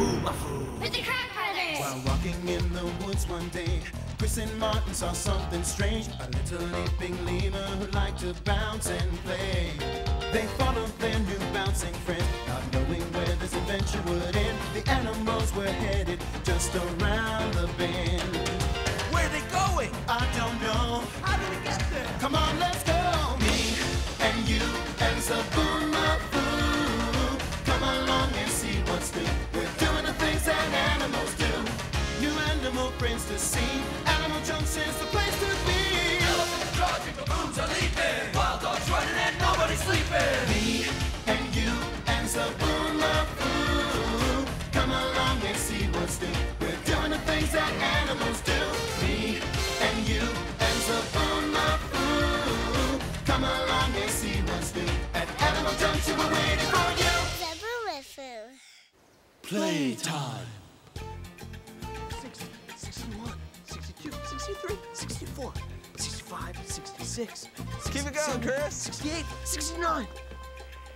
With the Kratt Brothers! While walking in the woods one day, Chris and Martin saw something strange. A little leaping lemur who liked to bounce and play. They followed their new bouncing friend, not knowing where this adventure would end. The animals were headed just around the bend. Where are they going? I don't know. How do we get there? Come on, let's Playtime. 60, 61, 62, 63, 64, 65, 66. Keep it going, Chris. 68, 69,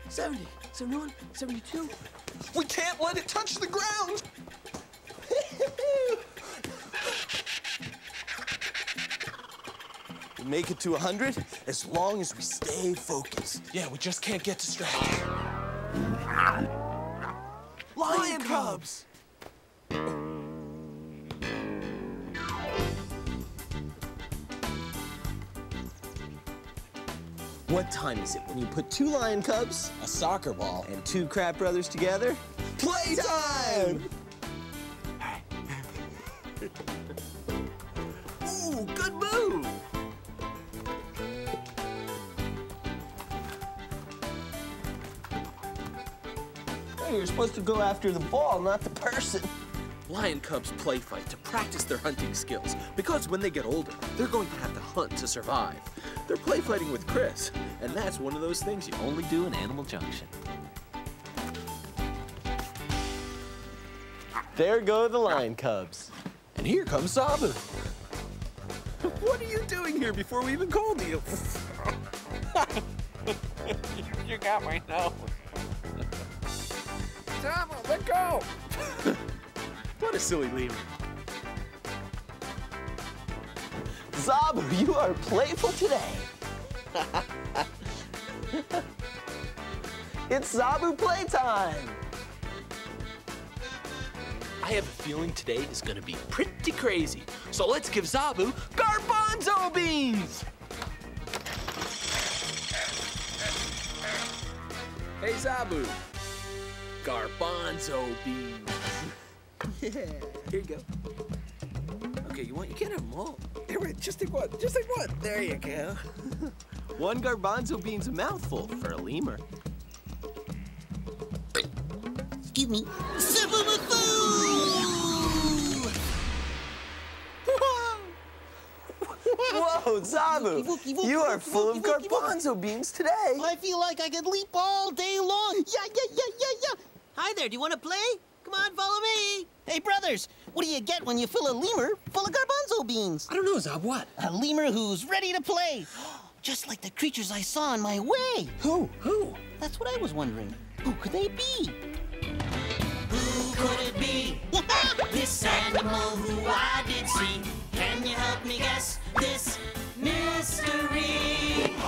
70, 71, 72. We can't let it touch the ground. We make it to 100 as long as we stay focused. Yeah, we just can't get distracted. Lion cubs! What time is it when you put two lion cubs A soccer ball. and two Kratt brothers together? Playtime! You're supposed to go after the ball, not the person. Lion cubs play fight to practice their hunting skills because when they get older, they're going to have to hunt to survive. They're play fighting with Chris, and that's one of those things you only do in Animal Junction. There go the lion cubs. And here comes Zoboo. What are you doing here before we even called you? you got my nose. Zoboo, let go! what a silly lemur. Zoboo, you are playful today. it's Zoboo playtime. I have a feeling today is gonna be pretty crazy. So let's give Zoboo garbanzo beans! Hey Zoboo, garbanzo beans. yeah. Here you go. Okay, you want? You can't have them all. Here, wait, just take one. Just take one. There you go. One garbanzo bean's a mouthful for a lemur. Excuse me. Whoa, Zoboo, Wookie, wookie, you are wookie, full of wookie, wookie, garbanzo beans today. I feel like I could leap all day long. Yeah, yeah, yeah, yeah, yeah. Hi there, do you want to play? Come on, follow me. Hey, brothers, what do you get when you fill a lemur full of garbanzo beans? I don't know, Zab. What? A lemur who's ready to play. Just like the creatures I saw on my way. Who? Who? That's what I was wondering. Who could they be? Who could it be? this animal who I did see. Can you help me guess this mystery?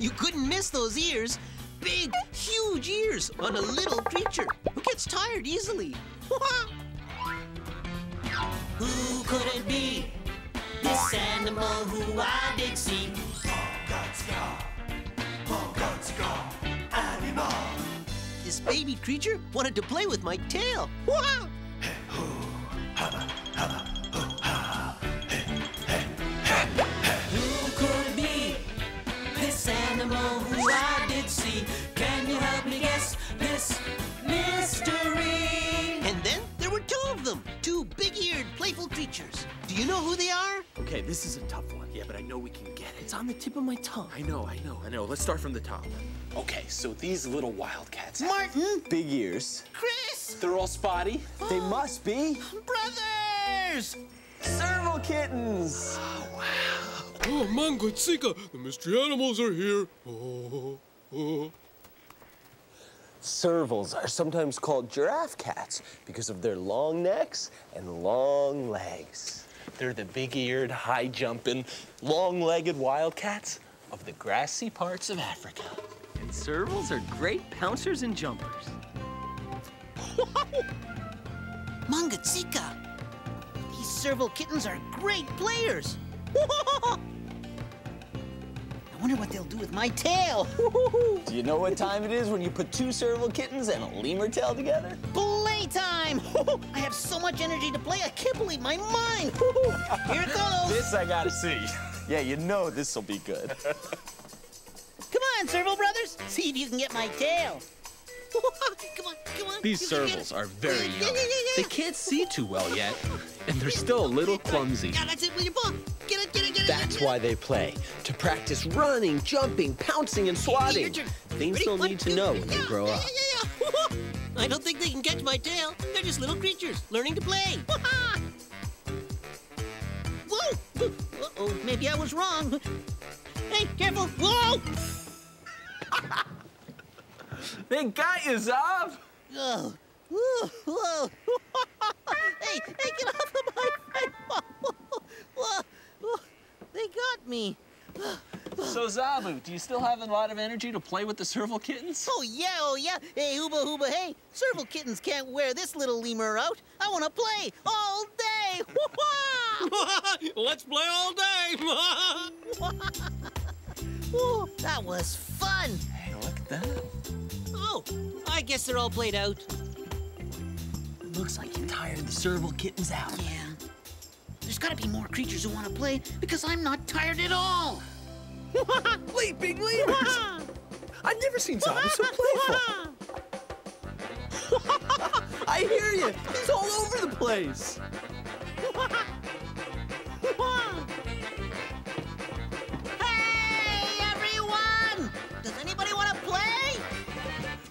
You couldn't miss those ears. Big, huge ears on a little creature who gets tired easily. who could it be? This animal who I did see. This baby creature wanted to play with my tail. This is a tough one. Yeah, but I know we can get it. It's on the tip of my tongue. I know, I know, I know. Let's start from the top. Okay, so these little wildcats. Martin, Big ears. Chris, They're all spotty. They must be brothers! serval kittens. Oh, Mangotsika, the mystery animals are here. Oh, oh. Servals are sometimes called giraffe cats because of their long necks and long legs. They're the big-eared, high-jumping, long-legged wildcats of the grassy parts of Africa. And servals are great pouncers and jumpers. Mangatsika! These serval kittens are great players! I wonder what they'll do with my tail! Do you know what time it is when you put two serval kittens and a lemur tail together? Playtime! I have so much energy to play, I can't believe my mind! Here it goes! This I gotta see. Yeah, you know this'll be good. Come on, serval brothers! See if you can get my tail! come on, come on! These you can get servals are very young. yeah, yeah, yeah. They can't see too well yet, and they're still a little clumsy. Yeah, that's it with your ball! Get it, get it! That's why they play, to practice running, jumping, pouncing, and Your swatting. Things they'll need to know when they grow up. I don't think they can catch my tail. They're just little creatures learning to play. Whoa! Uh-oh, maybe I was wrong. Hey, careful! Whoa! They got you, Zob! Whoa! Whoa! Whoa! hey, hey, get off of my friend! Whoa! Whoa! They got me. So, Zoboo, do you still have a lot of energy to play with the serval kittens? Oh yeah, oh yeah. Hey, hooba hooba, hey. Serval kittens can't wear this little lemur out. I want to play all day. Let's play all day. Ooh, that was fun. Hey, look at that. Oh, I guess they're all played out. Looks like you tired the serval kittens out. Yeah. There's got to be more creatures who want to play because I'm not tired at all. Leaping lemurs! I've never seen Zoboo so playful. I hear you. He's all over the place. Hey, everyone! Does anybody want to play?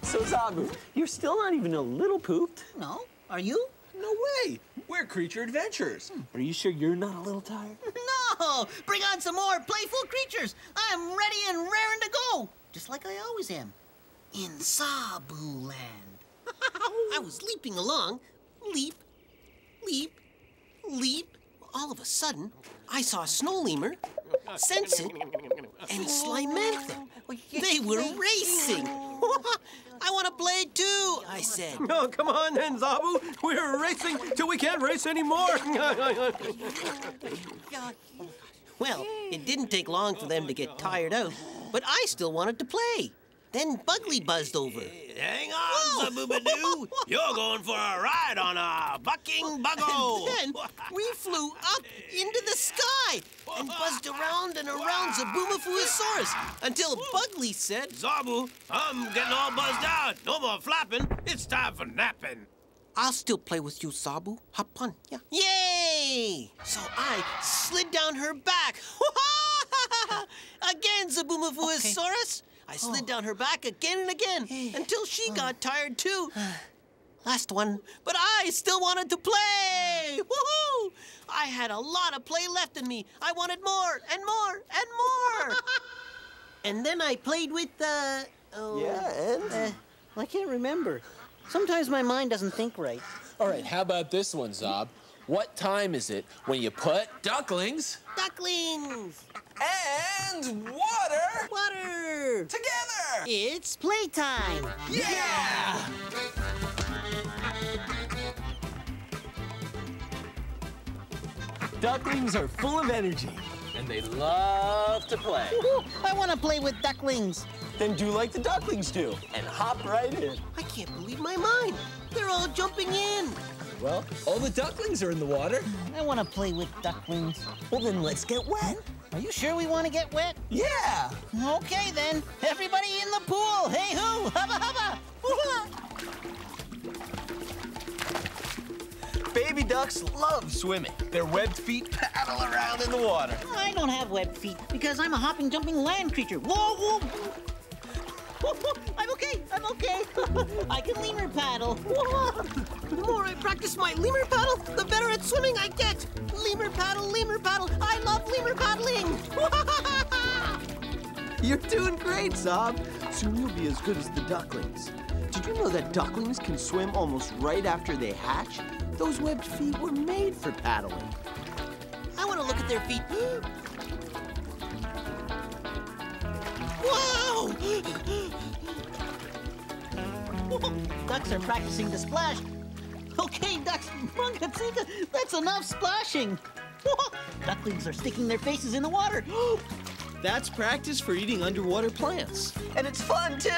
So, Zoboo, you're still not even a little pooped. No. Are you? No way! We're creature adventurers. Hmm. Are you sure you're not a little tired? No! Bring on some more playful creatures! I'm ready and raring to go! Just like I always am. In Zoboo Land. I was leaping along. Leap, leap, leap. All of a sudden, I saw a snow lemur, Sensit, and Slimantha. They were racing. I want to play too, I said. Oh, come on then, Zoboo. We're racing till we can't race anymore. Well, it didn't take long for them to get tired out, but I still wanted to play. Then Bugley buzzed over. Hang Whoa. on, Zaboobadoo. You're going for a ride on a bucking buggo. And then we flew up into the sky and buzzed around and around Zoboomafoosaurus until Bugley said, Zoboo, I'm getting all buzzed out. No more flapping. It's time for napping. I'll still play with you, Zoboo. Hop on. Yeah. Yay! So I slid down her back. again, Zoboomafoosaurus. I slid down her back again and again until she got tired too. Last one, but I still wanted to play. Woohoo! I had a lot of play left in me. I wanted more and more and more. and then I played with uh oh, Yeah, and? uh, I can't remember. Sometimes my mind doesn't think right. All right, how about this one, Zob? What time is it when you put ducklings Ducklings! and water Water! together? It's playtime! Yeah! Ducklings are full of energy, and they love to play. I want to play with ducklings. Then do like the ducklings do, and hop right in. I can't believe my mind. They're all jumping in. Well, all the ducklings are in the water. I want to play with ducklings. Well, then let's get wet. Are you sure we want to get wet? Yeah! Okay then. Everybody in the pool. Hey hoo! Hubba hubba! Woo-ha! Baby ducks love swimming. Their webbed feet paddle around in the water. I don't have webbed feet because I'm a hopping, jumping land creature. Whoa, whoa! I'm okay. I'm okay. I can lemur paddle. the more I practice my lemur paddle, the better at swimming I get. Lemur paddle, lemur paddle. I love lemur paddling. You're doing great, Zob. Soon you'll be as good as the ducklings. Did Did you know that ducklings can swim almost right after they hatch? Those webbed feet were made for paddling. I want to look at their feet. Ducks are practicing to splash. Okay, ducks, Mungatika, that's enough splashing. Ducklings are sticking their faces in the water. That's practice for eating underwater plants. And it's fun, too.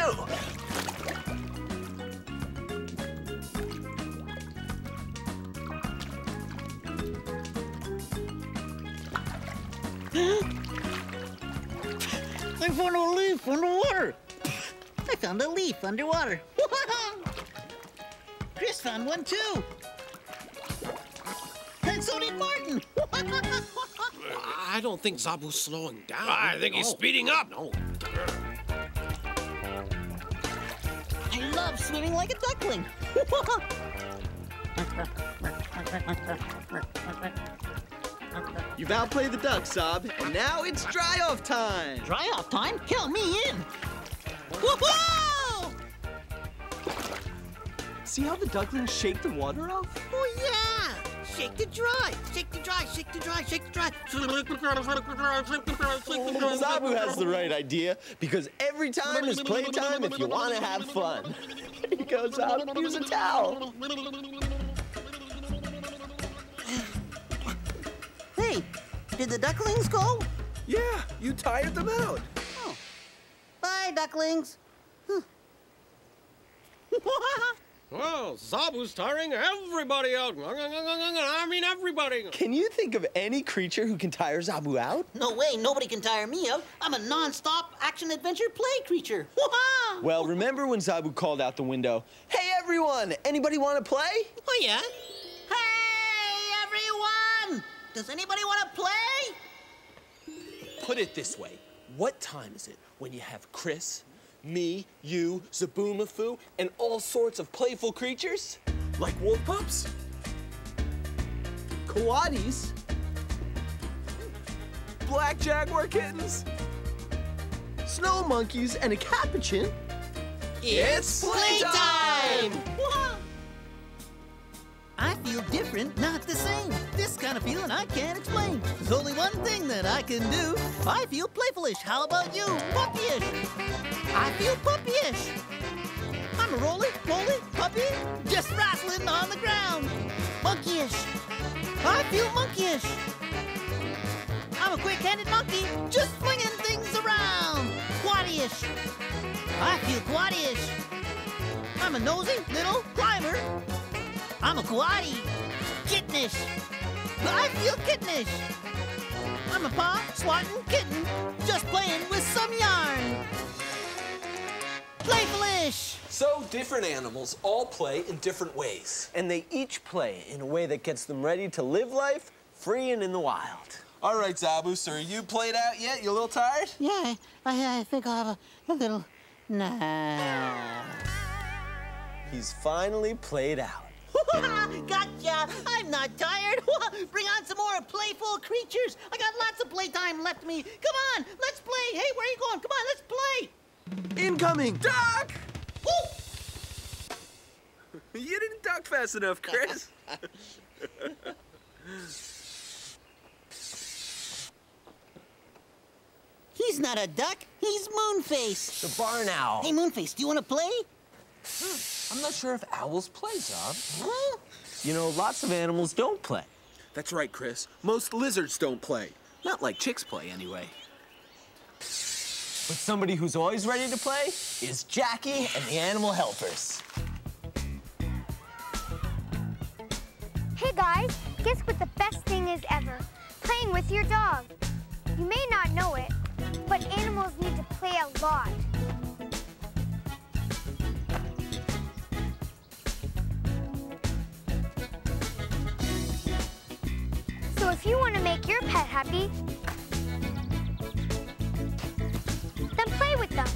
Found a leaf underwater. Chris found one too. And so did Martin. I don't think Zoboo's slowing down. I think he's speeding up. No. I love swimming like a duckling. You've outplayed the duck, Zob, and now it's dry off time. Dry off time? Count me in. See how the ducklings shake the water off? Oh yeah! Shake to dry, shake to dry, shake to dry, shake to dry. Oh, Zoboo has the right idea because every time is playtime if you want to have fun. Here you go, Zoboo. Use a towel. Hey, did the ducklings go? Yeah, you tired them out. Oh. Bye, ducklings. Oh, Zoboo's tiring everybody out. I mean, everybody. Can you think of any creature who can tire Zoboo out? No way, nobody can tire me out. I'm a non-stop action-adventure play creature. Wah-ha! Well, remember when Zoboo called out the window, Hey everyone, anybody want to play? Oh yeah. Hey, everyone! Does anybody want to play? Put it this way. What time is it when you have Chris, me, you, Zoboomafoo, and all sorts of playful creatures? Like wolf pups? Coatis? Black jaguar kittens? Snow monkeys and a capuchin? It's playtime! Feel different, not the same. This kind of feeling I can't explain. There's only one thing that I can do. I feel playfulish. How about you? Puppyish. I feel puppyish. I'm a roly, roly puppy, just wrestling on the ground. Monkeyish. I feel monkeyish. I'm a quick-handed monkey, just flinging things around. Quaddyish. I feel quaddyish. I'm a nosy little climber. I'm a quaddy. Kittenish. I feel kittenish. I'm a paw swatting kitten, just playing with some yarn. Playfulish. So different animals all play in different ways. And they each play in a way that gets them ready to live life free and in the wild. All right, Zoboo, so are you played out yet? You a little tired? Yeah, I, I think I'll have a, a little nap. He's finally played out. gotcha! I'm not tired. Bring on some more playful creatures. I got lots of playtime left me. Come on, let's play. Hey, where are you going? Come on, let's play. Incoming! Duck! You didn't duck fast enough, Chris. He's not a duck. He's Moonface. The barn owl. Hey, Moonface, do you want to play? Hmm, I'm not sure if owls play, Zob. Huh? You know, lots of animals don't play. That's right, Chris. Most lizards don't play. Not like chicks play, anyway. But somebody who's always ready to play is Jackie and the Animal Helpers. Hey guys, guess what the best thing is ever? Playing with your dog. You may not know it, but animals need to play a lot. Make your pet happy, then play with them,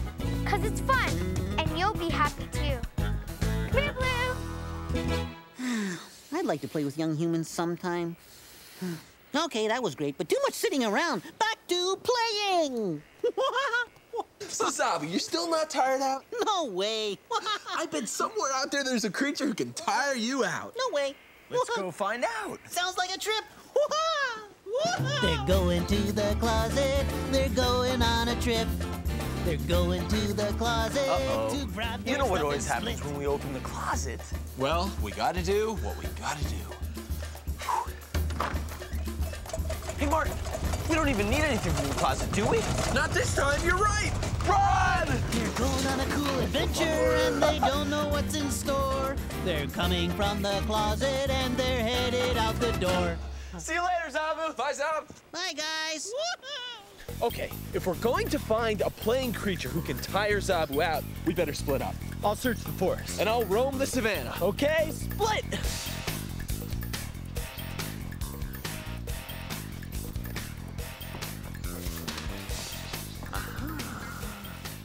because it's fun, and you'll be happy too. Come here, Blue. I'd like to play with young humans sometime. okay, that was great, but too much sitting around. Back to playing. So, Zoboo, you're still not tired out? No way. I bet somewhere out there there's a creature who can tire you out. No way. Let's go find out. Sounds like a trip. They're going to the closet. They're going on a trip. They're going to the closet Uh-oh. to grab You their know what always happens split. when we open the closet. Well, we gotta do what we gotta do. Hey, Martin, we don't even need anything from the closet, do we? Not this time, you're right! Run! They're going on a cool adventure and they don't know what's in store. They're coming from the closet and they're headed out the door. See you later, Zoboo. Bye, Zab. Bye, guys. Okay, if we're going to find a playing creature who can tire Zoboo out, we better split up. I'll search the forest. And I'll roam the savannah. Okay, split.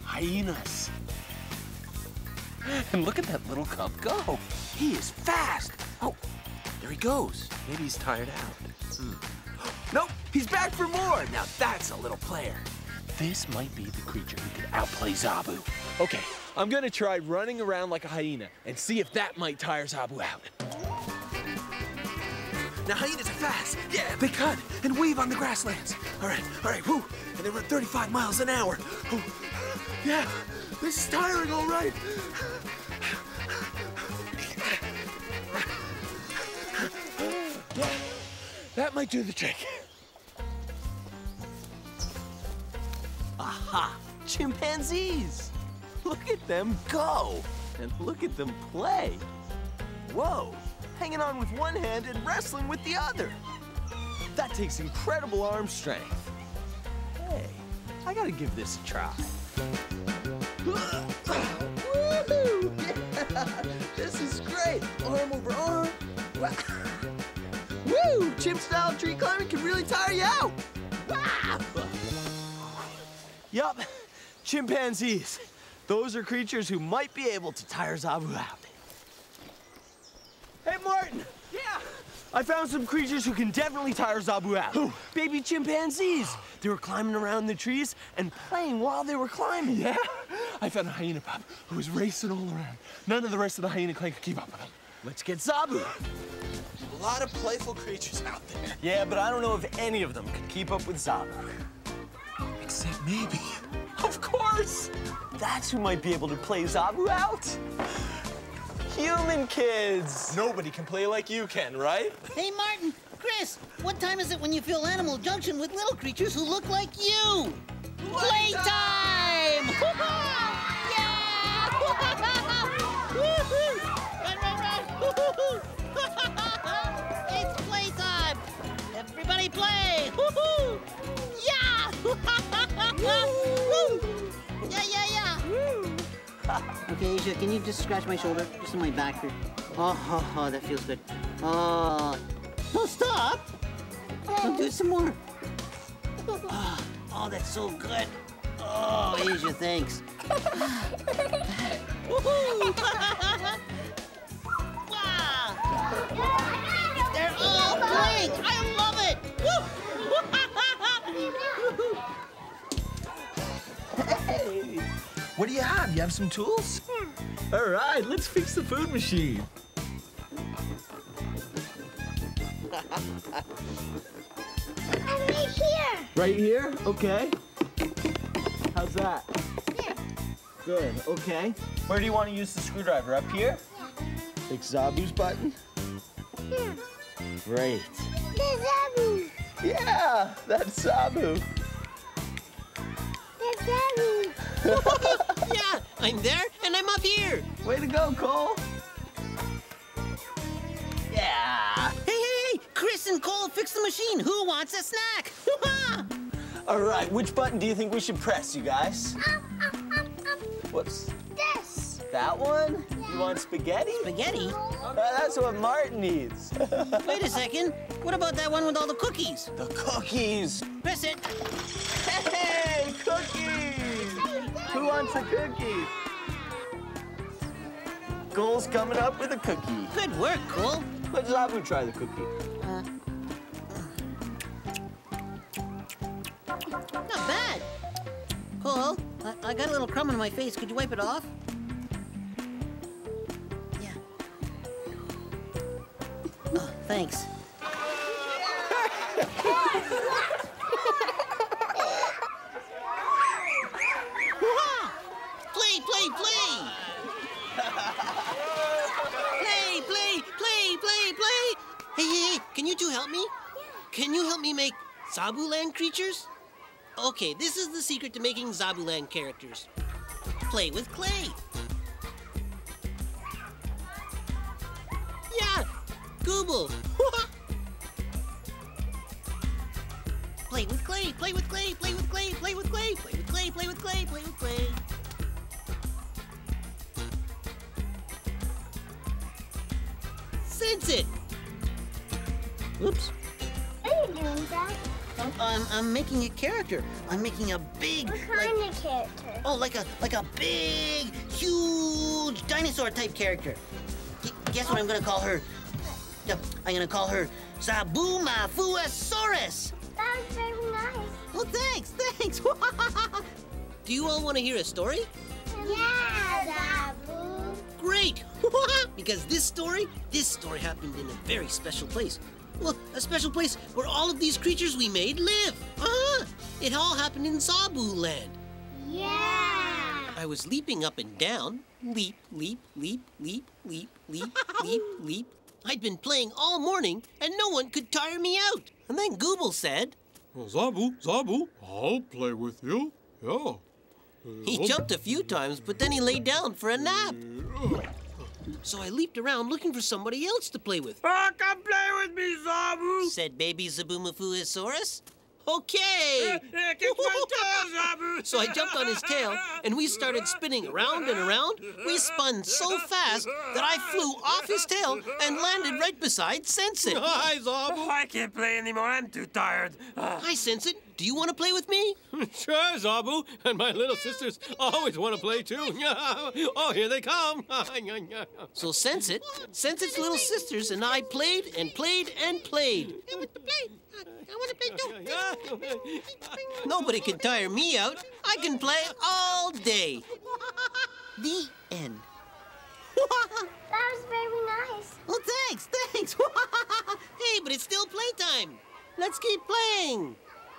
Hyenas. And look at that little cub go. He is fast. There he goes. Maybe he's tired out. Hmm. Nope, he's back for more. Now that's a little player. This might be the creature who can outplay Zoboo. Okay, I'm gonna try running around like a hyena and see if that might tire Zoboo out. Now hyenas are fast. Yeah, they cut and weave on the grasslands. All right, all right, whoo. And they run 35 miles an hour. Whew. Yeah, this is tiring, all right. Might do the trick. Aha! Chimpanzees! Look at them go! And look at them play! Whoa! Hanging on with one hand and wrestling with the other! That takes incredible arm strength. Hey, I gotta give this a try. Woo! Chimp style tree climbing can really tire you out! Yup, chimpanzees. Those are creatures who might be able to tire Zoboo out. Hey, Martin! Yeah? I found some creatures who can definitely tire Zoboo out. Who? Baby chimpanzees. They were climbing around the trees and playing while they were climbing. Yeah, I found a hyena pup who was racing all around. None of the rest of the hyena clan could keep up with him. Let's get Zoboo. A lot of playful creatures out there. Yeah, but I don't know if any of them can keep up with Zoboo. Except maybe. Of course! That's who might be able to play Zoboo out. Human kids. Nobody can play like you can, right? Hey, Martin, Chris, what time is it when you feel Animal Junction with little creatures who look like you? Playtime! yeah! Woo! Yeah, yeah, yeah! Okay, Asia, can you just scratch my shoulder? Just on my back here. Oh, oh, oh that feels good. Oh. No, stop! I'll do some more. Oh, oh, that's so good. Oh, Asia, thanks. They're all playing! I love it! Hey, what do you have? You have some tools? Hmm. All right, let's fix the food machine. I'm right here. Right here? Okay. How's that? Here. Good, okay. Where do you want to use the screwdriver? Up here? Fix Zoboo's button? Here. Great. There's Zoboo. Yeah, that's Zoboo. There's Abu. yeah, I'm there and I'm up here. Way to go, Cole. Yeah. Hey, hey, hey! Chris and Cole fix the machine. Who wants a snack? All right, which button do you think we should press, you guys? Um, um, um, What's This. that one? You want spaghetti? Spaghetti? Uh, that's what Martin needs. Wait a second. What about that one with all the cookies? the cookies. Press it. Hey, cookies! Who wants a cookie? Cole's coming up with a cookie. Good work, Cole. Let Zoboo try the cookie. Uh, not bad. Cole, I, I got a little crumb on my face. Could you wipe it off? Yeah. Oh, thanks. play, play, play! play, play, play, play, play! Hey, hey, hey, can you two help me? Yeah. Can you help me make Zobooland creatures? Okay, this is the secret to making Zobooland characters. Play with clay. Yeah, Google. play with clay, play with clay, play with clay, play with clay, play with clay, play with clay, play with clay. Sense it. Oops. What are you doing, Dad? Oh, I'm, I'm making a character. I'm making a big, What like, kind of character? oh, like a like a big, huge dinosaur type character. Gu- guess what I'm gonna call her? Yep, I'm gonna call her Zoboomafoosaurus. That was very nice. Oh, thanks, thanks. Do you all want to hear a story? Yeah, Zoboo. Great! because this story, this story happened in a very special place. Well, a special place where all of these creatures we made live. Uh-huh. It all happened in Zoboo Land. Yeah. I was leaping up and down. Leap, leap, leap, leap, leap, leap, leap, leap. I'd been playing all morning, and no one could tire me out. And then Google said, Zoboo, Zoboo, I'll play with you. Yeah. He jumped a few times, but then he lay down for a nap. So I leaped around looking for somebody else to play with. Ah, come play with me, Zoboo. Said baby Zoboomafoosaurus. Okay. kick my toe, Zoboo. So I jumped on his tail and we started spinning around and around. We spun so fast that I flew off his tail and landed right beside Sensit. Hi, Zoboo. I can't play anymore. I'm too tired. Hi, Sensit. Do you want to play with me? Sure, Zoboo. And my little sisters always want to play too. oh, here they come. So Sensit, Sensit's little sisters and I played and played and played. I want to play. I want to play too. Nobody can tire me out. I can play all day. The end. That was very nice. Oh, thanks, thanks. hey, but it's still playtime. Let's keep playing.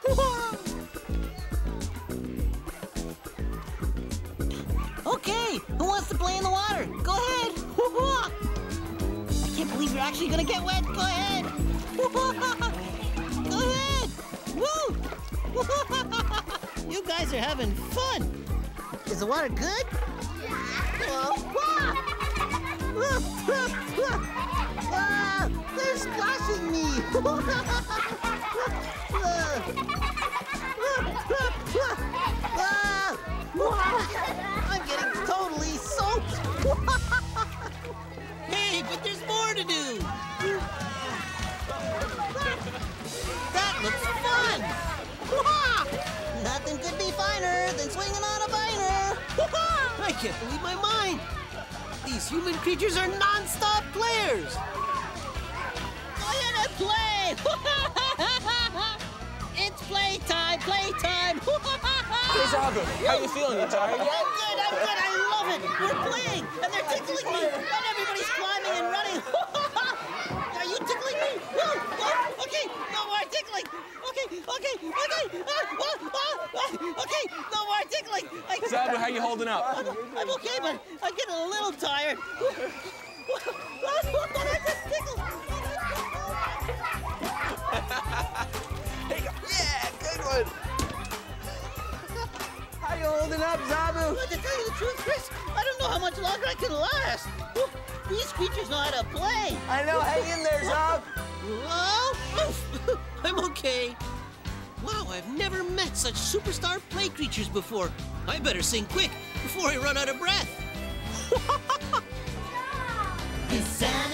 okay, who wants to play in the water? Go ahead. I can't believe you're actually gonna get wet. Go ahead. Go ahead. Woo! you guys are having fun. Is the water good? Well, Ah, they're splashing me! I'm getting totally soaked! hey, but there's more to do! That looks fun! Nothing could be finer than swinging on a viner! I can't believe my mind! These human creatures are non-stop players! I'm gonna play! Playtime, playtime! Hey, Zoboo, how you feeling? You tired I'm good, I'm good, I love it! We're playing, and they're tickling me, and everybody's climbing and running! Are you tickling me? Woo! Oh, okay, no more tickling! Okay, okay, okay! Ah, ah, ah, ah, okay, no more tickling! I, Zoboo, how you holding up? I'm, I'm okay, but I'm getting a little tired. I just tickled. Good. How you holding up, Zoboo? But to tell you the truth, Chris, I don't know how much longer I can last. Woo, These creatures know how to play. I know. Hang in there, Zab. Oof. I'm okay. Wow, I've never met such superstar play creatures before. I better sing quick before I run out of breath.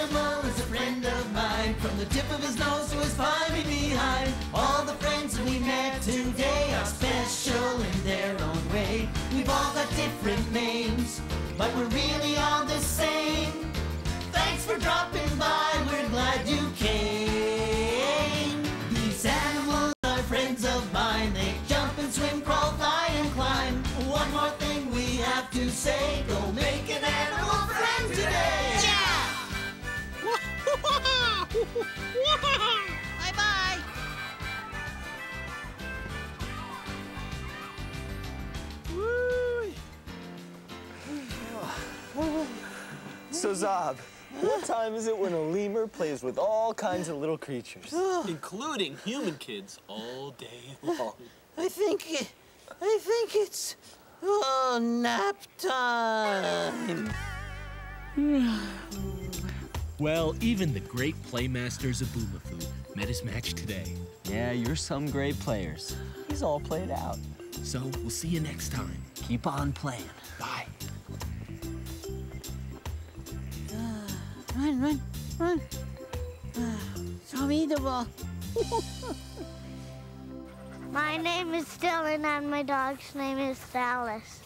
Animal is a friend of mine. From the tip of his nose to his climbing behind. All the friends we met today are special in their own way. We've all got different names, but we're really all the same. Thanks for dropping by. We're glad you came. These animals are friends of mine. They jump and swim, crawl, fly, and climb. One more thing. So, Zob, what time is it when a lemur plays with all kinds of little creatures? Including human kids all day long. I think, I think it's oh, nap time. Well, even the great playmasters of Boomafoo met his match today. Yeah, you're some great players. He's all played out. So we'll see you next time. Keep on playing. Bye. Run, run, run. Ah, Me the ball. My name is Dylan and my dog's name is Dallas.